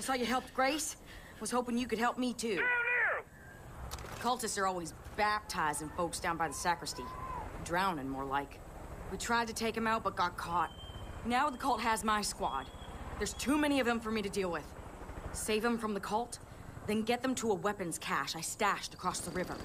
I saw you helped Grace. Was hoping you could help me too. Cultists are always baptizing folks down by the sacristy. Drowning, more like. We tried to take him out, but got caught. Now the cult has my squad. There's too many of them for me to deal with. Save them from the cult, then get them to a weapons cache I stashed across the river.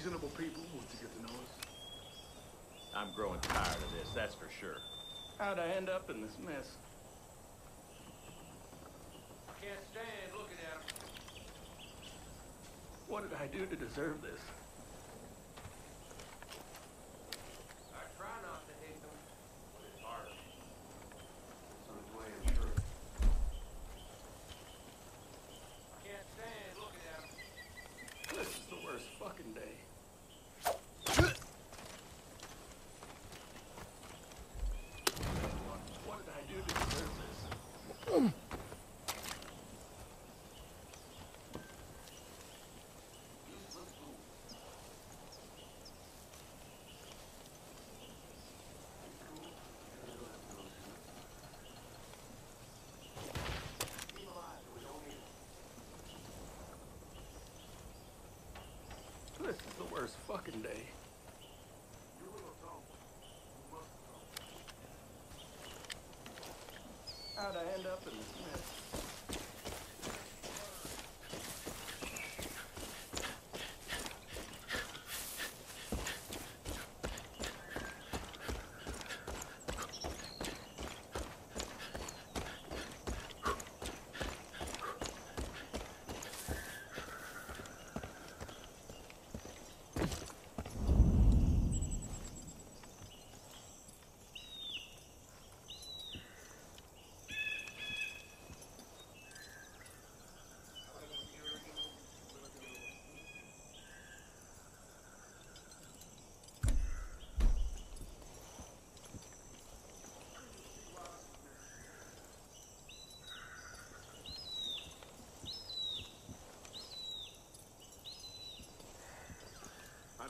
Reasonable people once you get to know us. I'm growing tired of this, that's for sure. How'd I end up in this mess? I can't stand looking at him. What did I do to deserve this? I try not to hate them, but it's hard. It's on its way, I'm sure. Can't stand looking at him. This is the worst fucking day. What did I do to deserve this? This is the fucking day. How'd I end up in this mess?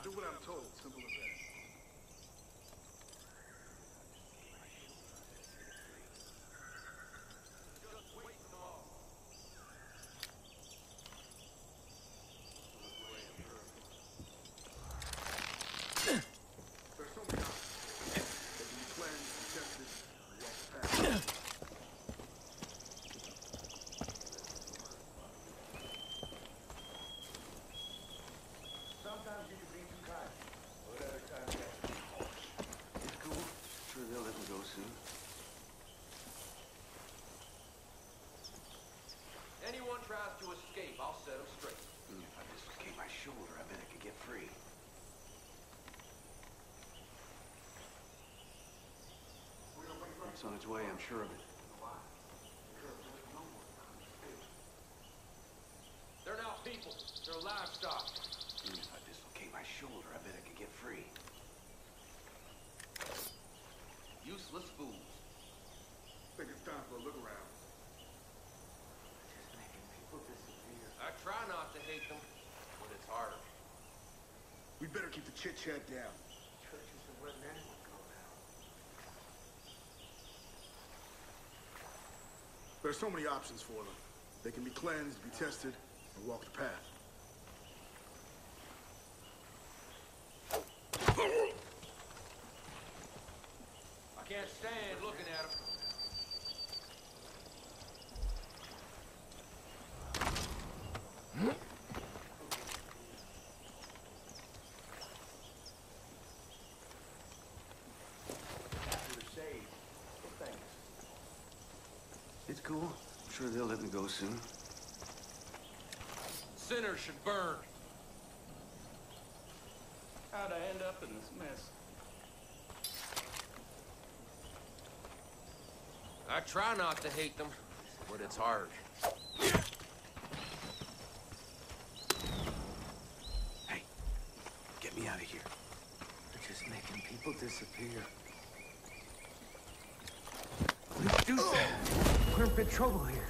Do what I'm told, simple as that. It's on its way, I'm sure of it. They're not people. They're livestock. If I dislocate my shoulder, I bet I could get free. Useless fools. Think it's time for a look around. Just making people disappear. I try not to hate them, but it's hard. We better keep the chit-chat down. There are so many options for them. They can be cleansed, be tested, and walk the path. I can't stand looking at them. After they're saved. Well, thanks. It's cool. I'm sure they'll let me go soon. Sinners should burn. How'd I end up in this mess? I try not to hate them, but it's hard. Hey, get me out of here. They're just making people disappear. Let's do that. We're in big trouble here.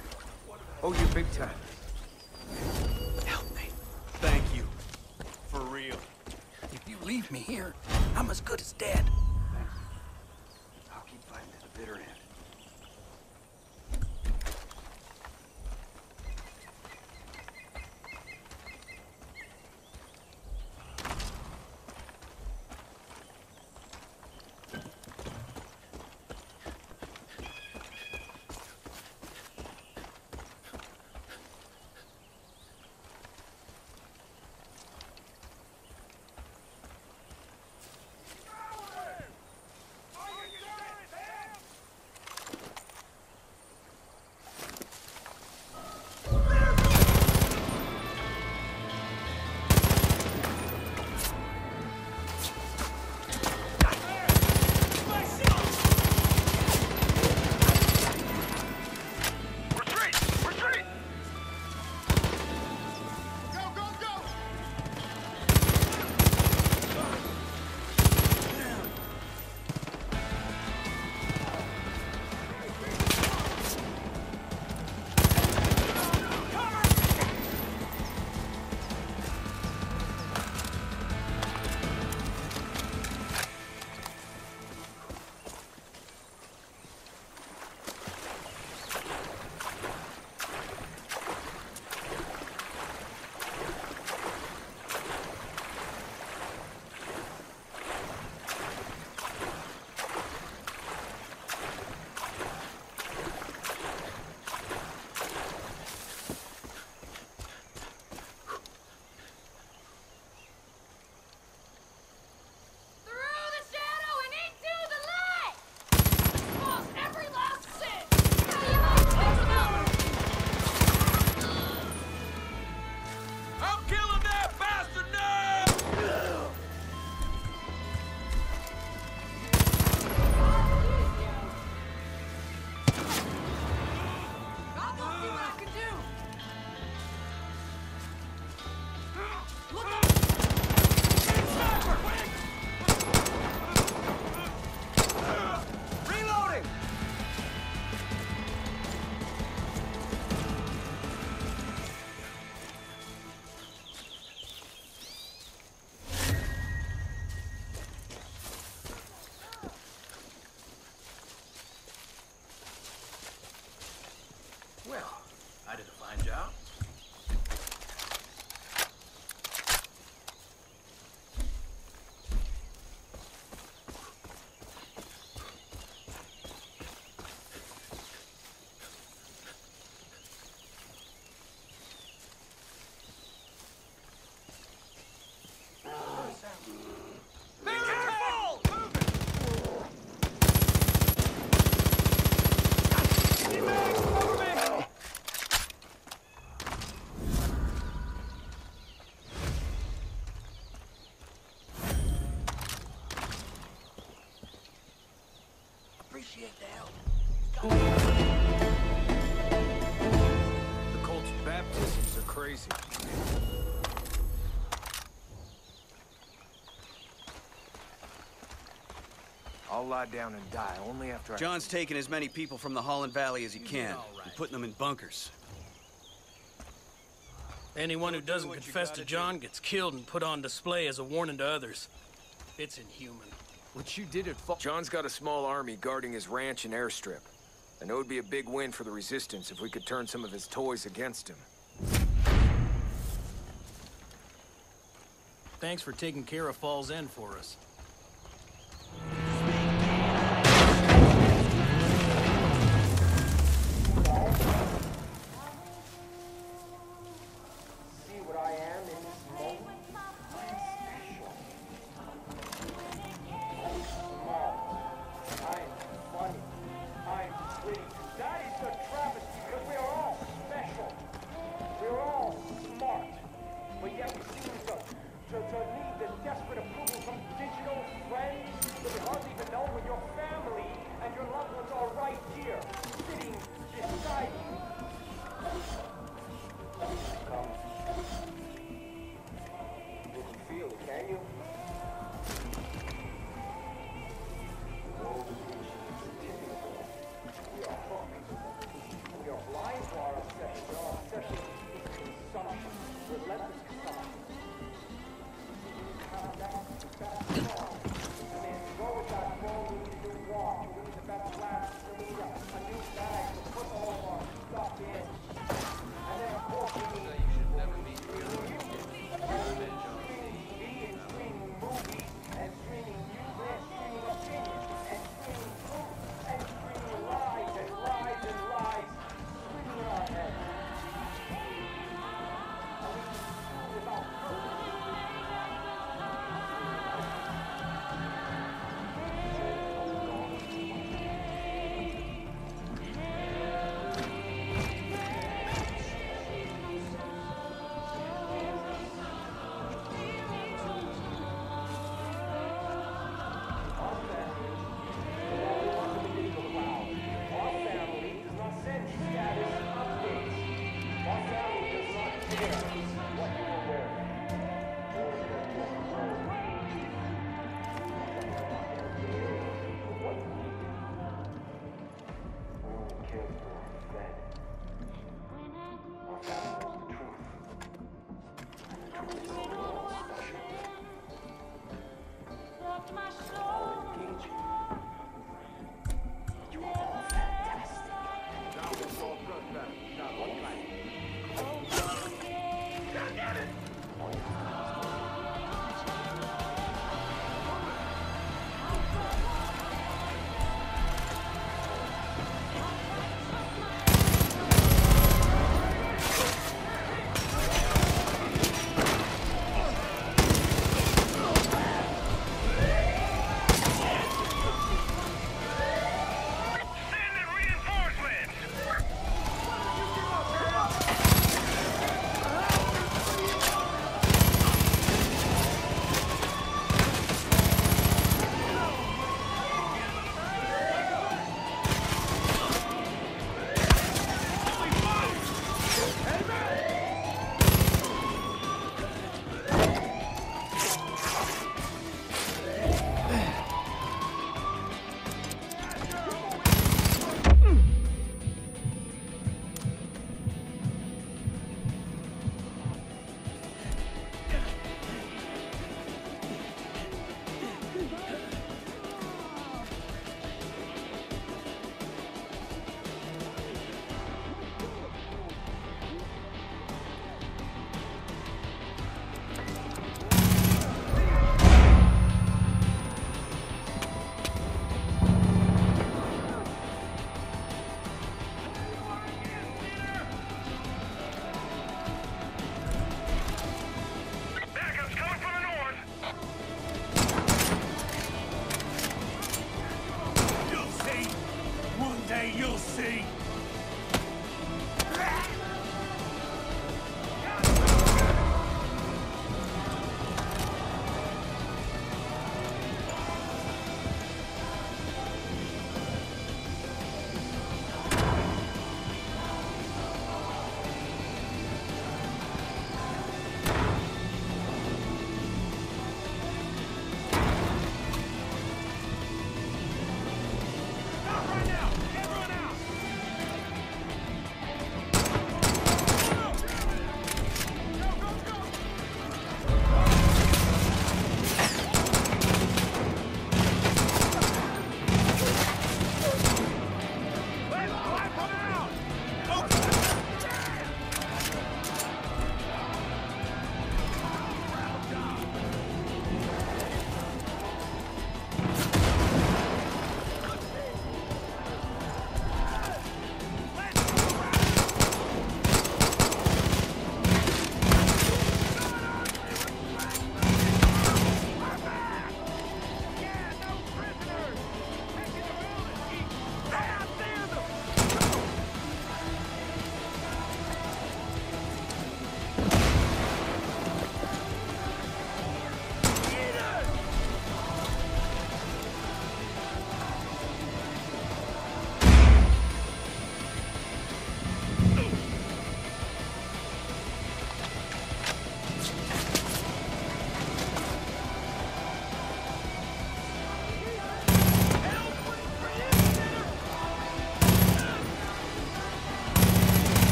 Oh, you big time. Help me. Thank you. For real. If you leave me here, I'm as good as dead. I'll lie down and die only after I... John's taking as many people from the Holland Valley as he can, and putting them in bunkers. Anyone who doesn't what you confess to gotta John gets killed and put on display as a warning to others. It's inhuman. What you did at Fall... John's got a small army guarding his ranch and airstrip. And know it'd be a big win for the Resistance if we could turn some of his toys against him. Thanks for taking care of Falls End for us.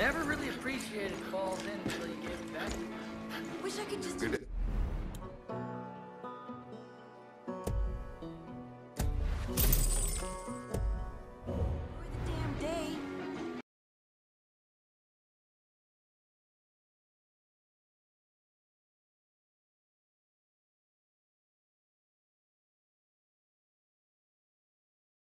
Never really appreciated Falls End until you gave it back. Wish I could just Good do